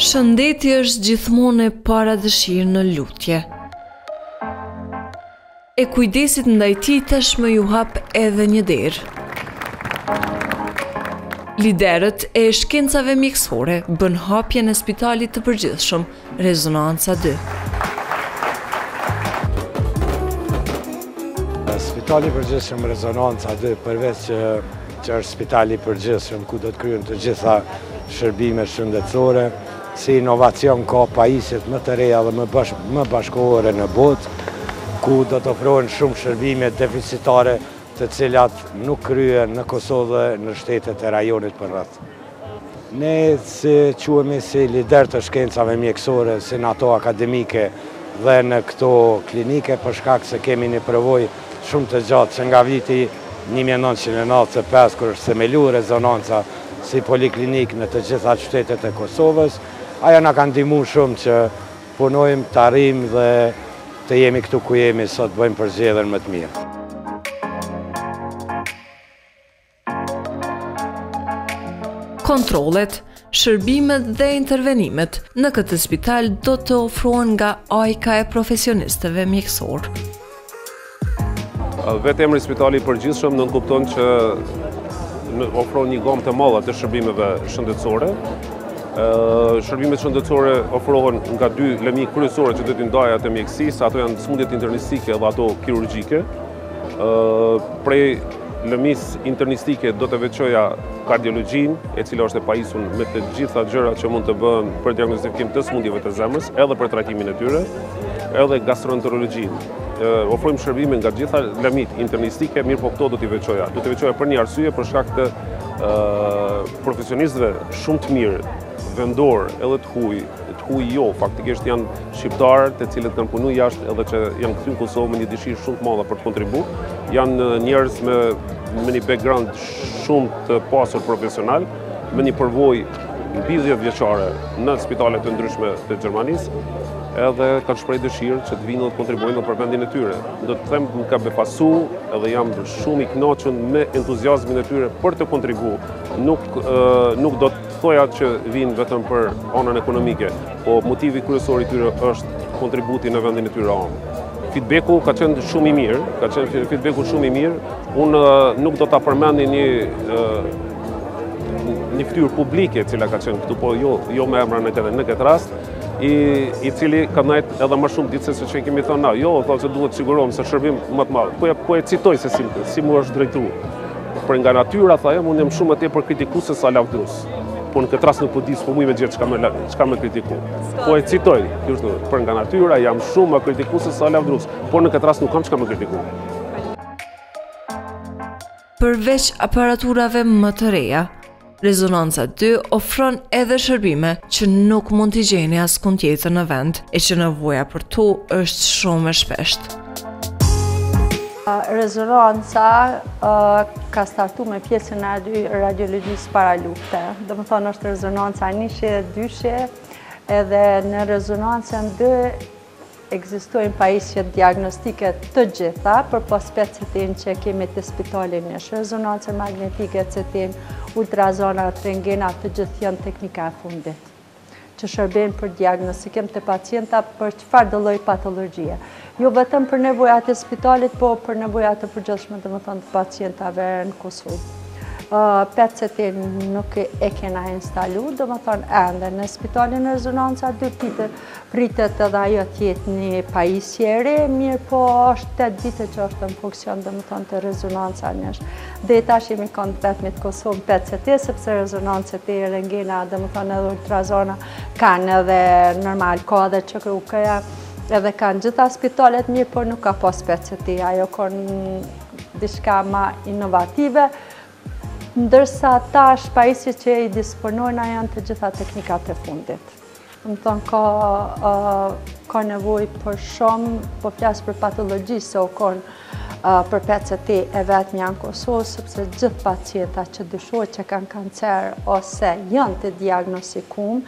Shëndeti është gjithmonë e para dëshirë në lutje. E kujdesit ndaj tij tashmë iu hap edhe një derë. Liderët e shkencave mjekësore bënë hapjen e spitalit të përgjithshëm, Rezonanca dy. Spitali i Përgjithshëm Rezonanca dy përveç që që është spitali i përgjithshëm ku do të kryhen të gjitha shërbime shëndetësore, si inovacion ka pajisjet më të reja dhe më bash, më bashkëkohore në botë, ku do të ofrohen shumë shërbime deficitare të cilat nuk kryhen në Kosovë dhe në shtetet e rajonit përreth. Ne si quhemi si lider të shkencave mjekësore, si në ato akademike dhe në këto klinike, për shkak se kemi një përvojë shumë të gjatë që nga viti një mijë e nëntëqind e nëntëdhjetë e pesë kur është themelu Rezonanca si poliklinikë në të gjitha qytetet e Kosovës, ajo na ka ndihmu shumë që punojmë, të arrijmë dhe të jemi këtu ku jemi sot, bëjmë përzgjedhjen më të mirë. Kontrollet, shërbimet dhe intervenimet në këtë spital do të ofrohen nga ajka e profesionistëve mjekësorë. Vetë emri spitali i përgjithshëm nënkupton që ofron një gamë të madhe të shërbimeve shëndetësore. Shërbimet shëndetësore ofrohen nga dy lëmi kryesore që do t'i ndaja të mjekësisë, ato janë sëmundjet internistike dhe ato kirurgjike. Prej lëmisë internistike do të veçoja kardiologjinë, e cila është e pajisun me të gjitha gjëra që mund të bëhen për diagnostifikim të smundjeve të zemrës, edhe për trajtimin e tyre, edhe gastroenterologjinë. Ofrojmë shërbime nga gjitha lëmitë internistike, mirëpo këto do t'i veçoja. Do t'i veçoja për një arsye, për shkak të profesionistëve shumë të mirë, vendorë, edhe të huj, të huj jo, faktikisht janë Shqiptarë të cilët kanë punu jashtë edhe që janë kthy në Kosovë me një dëshirë shumë të madhe për të kontribu, janë njerëz me, me një background shumë të pasur profesional, me një përvojë mbi dhjetëvjeçare në spitalet e ndryshme të Gjermanisë, edhe kanë shpreh dëshirë që të vinë dhe të kontribuojnë dhe për vendin e tyre. Do të them, më ka befasu edhe jam shumë i knaqun me entuziazmin e tyre për të kontribu. Nuk, nuk do të Thoja që vinë vetëm për anën ekonomike, po motivi kryesor i tyre është kontributi në vendin e tyre amë. Feedbacku ka qenë shumë i mirë, ka qenë feedbacku shumë i mirë. Unë nuk do ta përmendi një një fytyrë publike e cila ka qenë këtu, po jo jo me emra në këtë në këtë rast, i i cili ka ndejt edhe më shumë ditë se ç'i kemi thënë na. Jo, thotë se duhet të sigurohem se shërbim më të madh. Po po e citoj se si si mu është drejtu. Por nga natyra, tha ajo, unë jam shumë ma tepër kritikues se sa lavdrus. Po në këtë rast nuk po di s'po muj me gjet çka me çka me kritiku. Po e citoj, kjo është për nga natyra jam shumë ma kritikues se sa lavdrus, por në këtë rast nuk kam çka me kritiku. Përveç aparaturave më të reja, Rezonanca 2 ofron edhe shërbime që nuk mund t'i gjeni askund tjetër në vend, e që nevoja për tu është shumë e shpeshtë. Rezonanca ka startu me pjesën e radiologjisë para lufte, domethënë është rezonanca 1 dhe 2, edhe në rezonancën 2 Ekzistojnë pajisjet diagnostike të gjitha, përpos PET-CT-së që e kemi te spitali njësh, rezonancën magnetike, CT-në, ultrazonat, rëntgenat, të gjitha janë teknika e fundit që shërbejnë për diagnostikim te pacienta për çfarëdo lloj patologjie. Jo vetëm për nevojat e spitalit, po për nevojat e përgjithshme, domethënë të pacientave në Kosovë. PET-CT-në nuk e kena instalu, domethënë ende në spitalin Rezonanca dy tipe Pritet edhe ajo të jetë një pajisje e re, mirëpo është 8 vite që është në funksion, domethënë te Rezonanca njësh. Deri tash jemi kanë të vetmit në Kosovë me PET-CT, sepse rezonanca, CT e rëntgena, domethënë edhe ultrazona, kanë edhe normal, ka edhe QKUK-ja, edhe kanë gjitha spitalet, mirëpo nuk ka pas PET-CT, ajo o kanë dishka ma inovative, ndërsa tash pajisjet që i disponojna janë të gjitha teknikat e fundit. Domethonë ka, ka nevojë për shumë, po flas për patologi se o konë PET-CT e vetmja në Kosovë, sepse gjithë pacienta që dyshohet që kanë kancer ose janë të diagnostikum,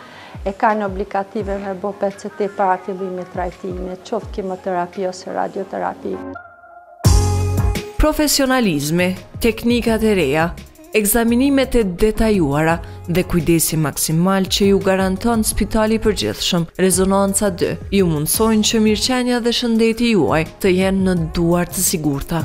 e kanë obligative me bo PET-CT para fillimit trajtimit, qoftë kimoterapi ose radioterapi. Profesionalizmi, teknikat e reja, Ekzaminimet e detajuara dhe kujdesi maksimal që ju garanton Spitali i Përgjithshëm, Rezonanca 2, ju mundësojnë që mirëqenia dhe shëndeti juaj të jenë në duar të sigurta.